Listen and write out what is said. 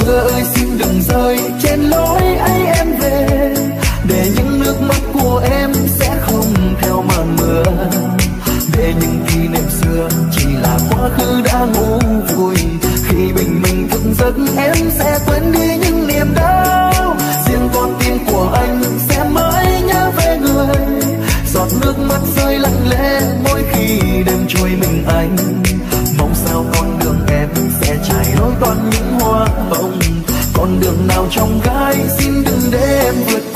mưa ơi, xin đừng rơi trên lối ấy em về. Để những nước mắt của em sẽ không theo màn mưa để những kỷ niệm xưa chỉ là quá khứ đã ngủ vui. Khi bình minh thức giấc, em sẽ quên đi những niềm đau. Riêng con tim của anh sẽ mãi nhớ về người. Giọt nước mắt rơi lặng lẽ mỗi khi đêm trôi mình anh. đường nào trong gai xin đừng để em vượt